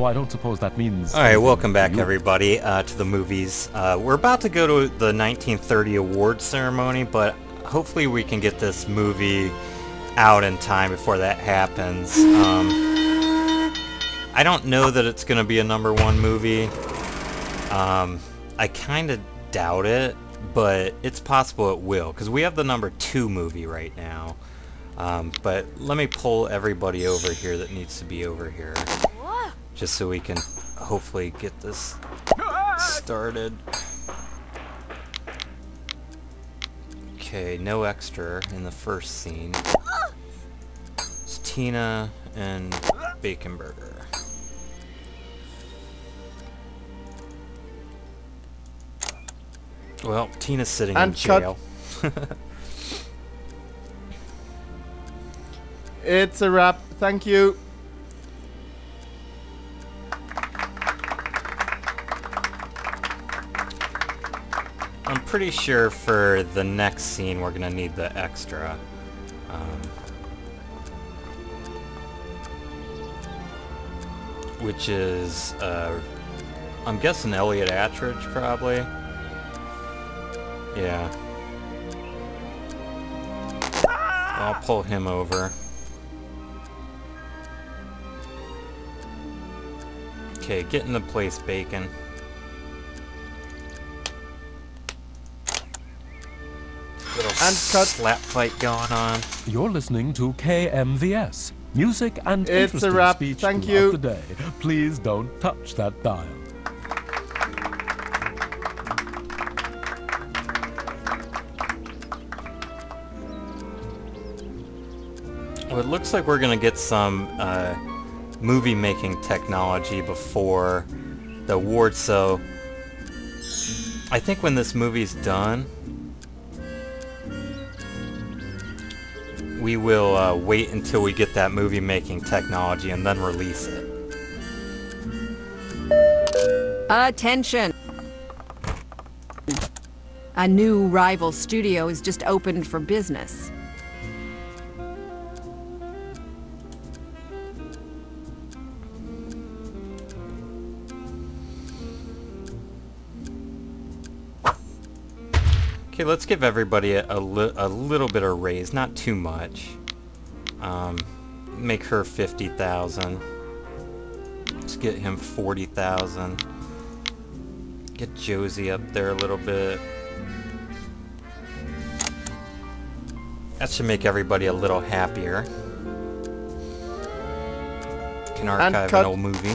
I don't suppose that means... Alright, welcome back everybody uh, to the movies. Uh, we're about to go to the 1930 award ceremony, but hopefully we can get this movie out in time before that happens. Um, I don't know that it's going to be a number one movie. Um, I kind of doubt it, but it's possible it will, because we have the number two movie right now. Um, but let me pull everybody over here that needs to be over here just so we can hopefully get this started. Okay, no extra in the first scene. It's Tina and Bacon Burger. Well, Tina's sitting And in jail. It's a wrap. Thank you. Pretty sure for the next scene we're gonna need the extra. Um, which is, uh, I'm guessing Elliot Attridge, probably. Yeah. I'll pull him over. Okay, get in the place, Bacon. And cut. slap fight going on. You're listening to KMVS. Music and It's a interesting wrap. speech Thank you. the day. Please don't touch that dial. Well, it looks like we're gonna get some uh, movie making technology before the award, so I think when this movie's done, we will uh, wait until we get that movie making technology and then release it. Attention! A new rival studio has just opened for business. Let's give everybody a, a, li a little bit of raise, not too much. Um, make her 50,000. Let's get him 40,000. Get Josie up there a little bit. That should make everybody a little happier. Can archive an old movie.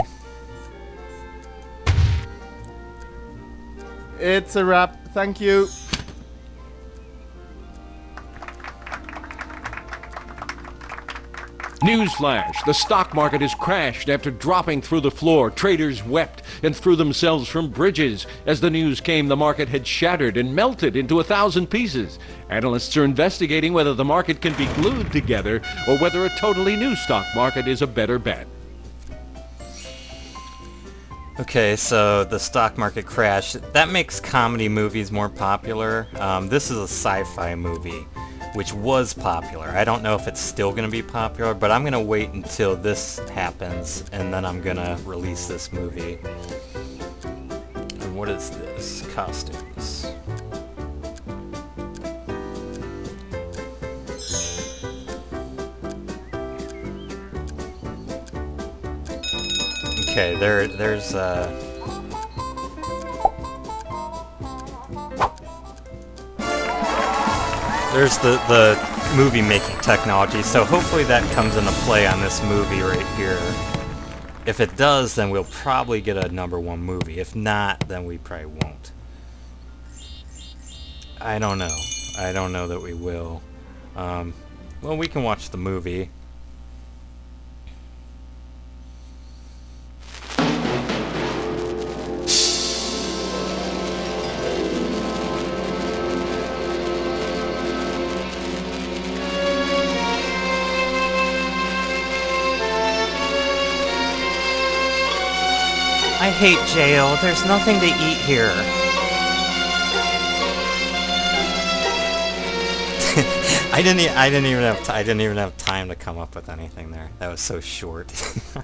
It's a wrap. Thank you. Newsflash! The stock market has crashed after dropping through the floor. Traders wept and threw themselves from bridges. As the news came, the market had shattered and melted into a thousand pieces. Analysts are investigating whether the market can be glued together or whether a totally new stock market is a better bet. Okay, so the stock market crash. That makes comedy movies more popular. Um, this is a sci-fi movie, which was popular. I don't know if it's still going to be popular, but I'm going to wait until this happens, and then I'm going to release this movie. And what is this? Costumes. Okay, there, there's, uh... There's the, the movie making technology, so hopefully that comes into play on this movie right here. If it does, then we'll probably get a number one movie. If not, then we probably won't. I don't know. I don't know that we will. Um, well, we can watch the movie. Hate jail. There's nothing to eat here. I didn't. e- I didn't even have. T- I didn't even have time to come up with anything there. That was so short.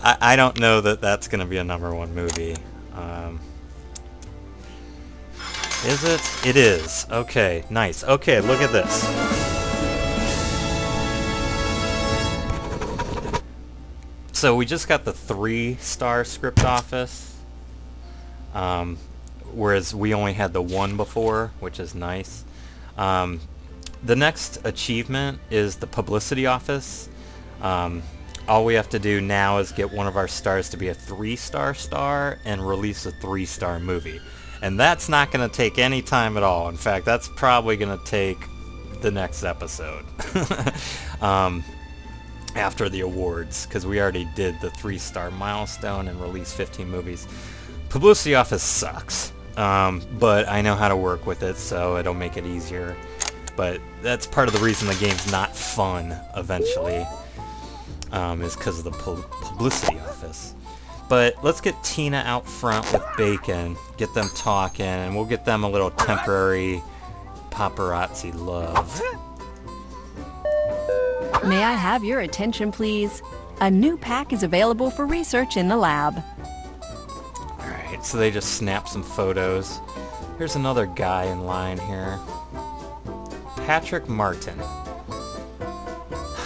I, I don't know that that's gonna be a number one movie. Um, is it? It is. Okay. Nice. Okay. Look at this. So we just got the three-star script office, um, whereas we only had the one before, which is nice. Um, the next achievement is the publicity office. Um, all we have to do now is get one of our stars to be a three-star star and release a three-star movie. And that's not going to take any time at all. In fact, that's probably going to take the next episode. after the awards because we already did the three star milestone and released 15 movies. Publicity office sucks, um, but I know how to work with it, so it'll make it easier. But that's part of the reason the game's not fun eventually, um, is because of the pu- publicity office. But let's get Tina out front with Bacon, get them talking, and we'll get them a little temporary paparazzi love. May I have your attention, please? A new pack is available for research in the lab. Alright, so they just snap some photos. Here's another guy in line here. Patrick Martin.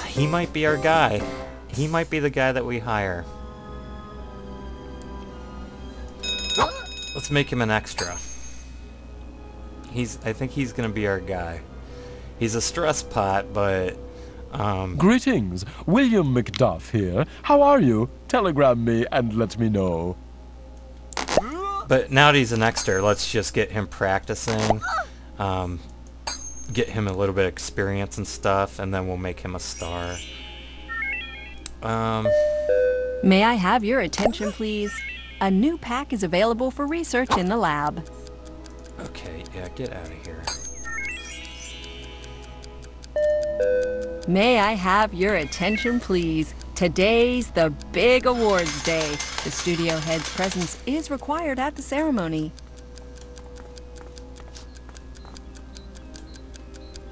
He might be our guy. He might be the guy that we hire. Let's make him an extra. He's I think he's gonna be our guy. He's a stress pot, but um Greetings, William McDuff here. How are you? Telegram me and let me know. But now that he's an extra, let's just get him practicing, um, get him a little bit of experience and stuff, and then we'll make him a star. Um, May I have your attention, please? A new pack is available for research in the lab. okay, yeah, get out of here. May I have your attention, please? Today's the big awards day. The studio head's presence is required at the ceremony.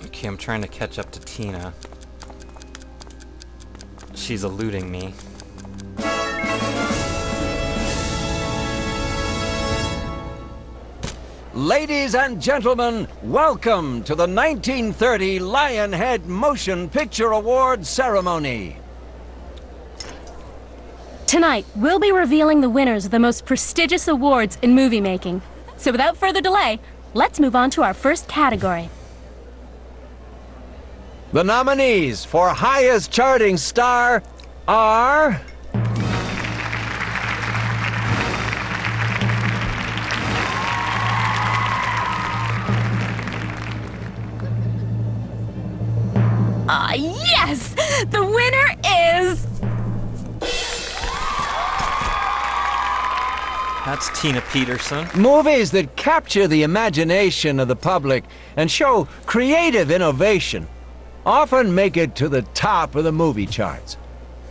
Okay, I'm trying to catch up to Tina. She's eluding me. Ladies and gentlemen, welcome to the 1930 Lionhead Motion Picture Awards ceremony. Tonight, we'll be revealing the winners of the most prestigious awards in movie making. So without further delay, let's move on to our first category. The nominees for highest charting star are Ah, yes! The winner is. That's Tina Peterson. movies that capture the imagination of the public and show creative innovation often make it to the top of the movie charts.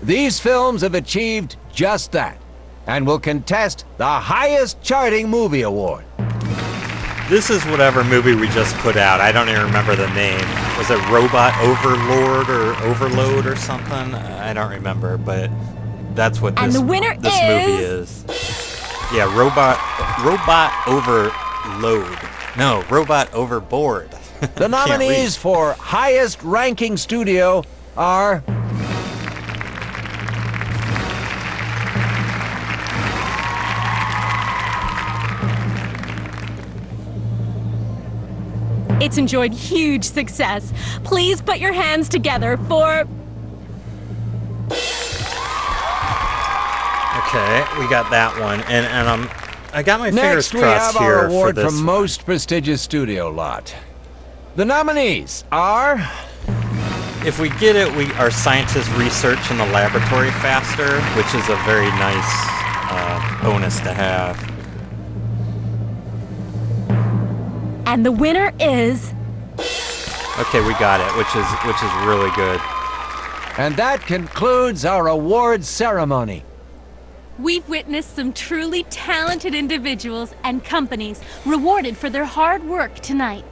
These films have achieved just that and will contest the highest charting movie award. This is whatever movie we just put out. I don't even remember the name. Was it Robot Overlord or Overload or something? I don't remember, but that's what And this, the winner this movie is. Yeah, Robot Robot Overload. No, Robot Overboard. The nominees for highest ranking studio are It's enjoyed huge success. Please put your hands together for. Okay, we got that one, and and um, I got my fingers Next, we crossed have here our for award this. for most prestigious studio lot. The nominees are If we get it, we our scientists research in the laboratory faster, which is a very nice uh, bonus to have. And the winner is. Okay, we got it, which is which is really good. And that concludes our awards ceremony. We've witnessed some truly talented individuals and companies rewarded for their hard work tonight.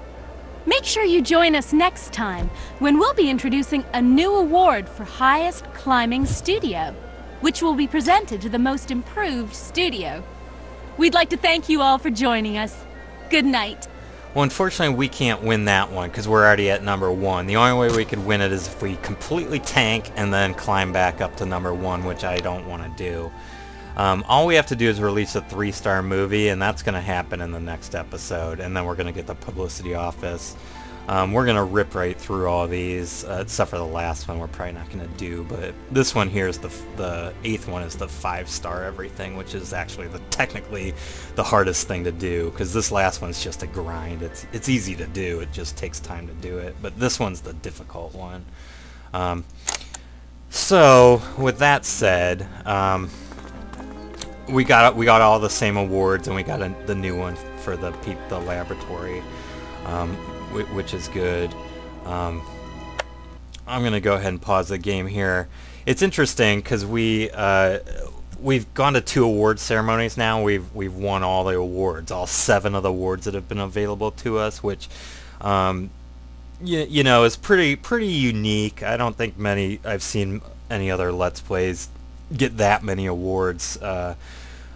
Make sure you join us next time when we'll be introducing a new award for Highest Climbing Studio, which will be presented to the most improved studio. We'd like to thank you all for joining us. Good night. Well, unfortunately, we can't win that one because we're already at number one. The only way we could win it is if we completely tank and then climb back up to number one, which I don't want to do. Um, all we have to do is release a three-star movie, and that's going to happen in the next episode, and then we're going to get the publicity office. Um, we're going to rip right through all these, uh, except for the last one we're probably not going to do, but this one here is the, the eighth one is the five-star everything, which is actually the technically the hardest thing to do, because this last one's just a grind. It's, it's easy to do, it just takes time to do it, but this one's the difficult one. Um, so, with that said, um, we got we got all the same awards, and we got a, the new one for the the laboratory, um, which is good. Um, I'm gonna go ahead and pause the game here. It's interesting because we uh, we've gone to two award ceremonies now. We've we've won all the awards, all seven of the awards that have been available to us, which um, you, you know is pretty pretty unique. I don't think many I've seen any other Let's Plays get that many awards. Uh,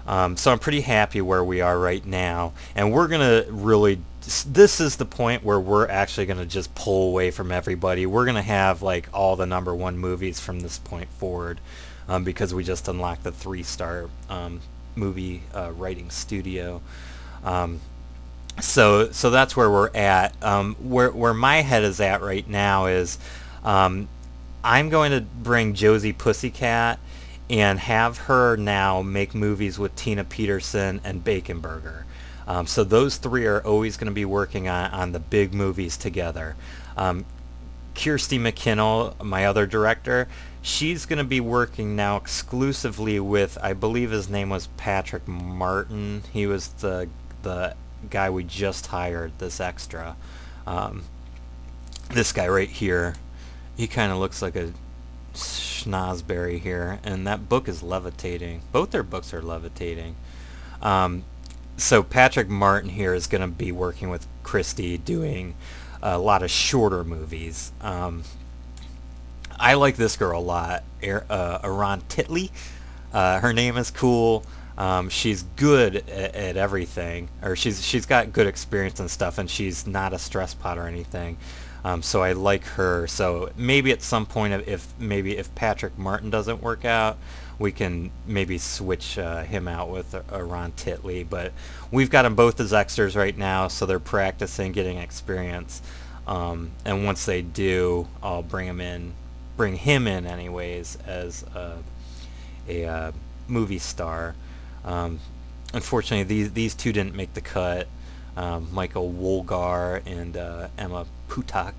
um, so I'm pretty happy where we are right now. And we're going to really, this is the point where we're actually going to just pull away from everybody. We're going to have like all the number one movies from this point forward um, because we just unlocked the three-star um, movie uh, writing studio. Um, so so that's where we're at. Um, where, where my head is at right now is um, I'm going to bring Josie Pussycat and have her now make movies with Tina Peterson and Bacon Burger. Um, so those three are always going to be working on, on the big movies together. Um, Kirsty McKinnell, my other director, she's going to be working now exclusively with, I believe his name was Patrick Martin. He was the the guy we just hired, this extra. Um, this guy right here, he kind of looks like a Schnozberry here, and that book is levitating. Both their books are levitating. Um, so Patrick Martin here is going to be working with Christie doing a lot of shorter movies. Um, I like this girl a lot, uh, Aron Titley. Uh, her name is cool. Um, she's good at, at, everything, or she's she's got good experience and stuff, and she's not a stress pot or anything. Um, so I like her. So maybe at some point, if maybe if Patrick Martin doesn't work out, we can maybe switch uh, him out with uh, Ron Titley. But we've got them both as extras right now, so they're practicing, getting experience. Um, and once they do, I'll bring him in, bring him in anyways as a, a uh, movie star. Um, unfortunately, these these two didn't make the cut um, Michael Wolgar and uh, Emma Putak,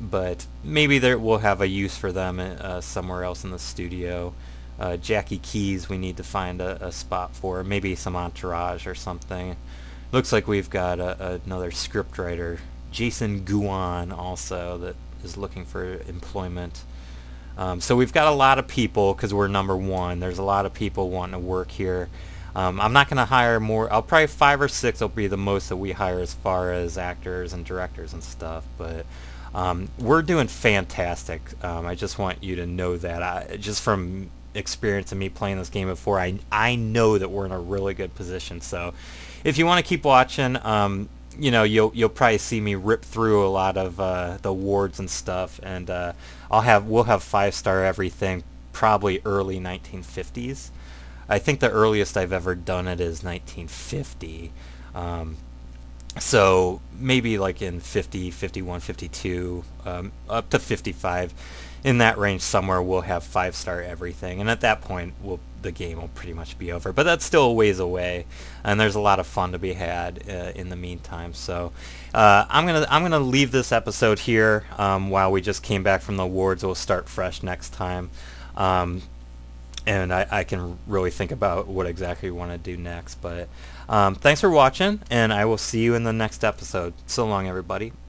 but maybe there we'll have a use for them uh, somewhere else in the studio. Uh, Jackie Keys we need to find a, a, spot for, maybe some entourage or something. Looks like we've got a, another scriptwriter, Jason Guan, also that is looking for employment. Um, so we've got a lot of people because we're number one. There's a lot of people wanting to work here. Um, I'm not going to hire more. I'll probably five or six will be the most that we hire as far as actors and directors and stuff. But um, we're doing fantastic. Um, I just want you to know that. I, just from experience of me playing this game before, I I know that we're in a really good position. So if you want to keep watching, um, you know you'll you'll probably see me rip through a lot of uh, the awards and stuff, and uh, I'll have we'll have five star everything probably early 1950s. I think the earliest I've ever done it is 1950. Um, so maybe like in 50, 51, 52, um, up to 55, in that range somewhere we'll have five star everything, and at that point we'll, the game will pretty much be over. But that's still a ways away, and there's a lot of fun to be had uh, in the meantime. So uh, I'm gonna I'm gonna leave this episode here um, while we just came back from the awards. We'll start fresh next time. Um, and I, I, can really think about what exactly we want to do next. But um, thanks for watching, and I will see you in the next episode. So long, everybody.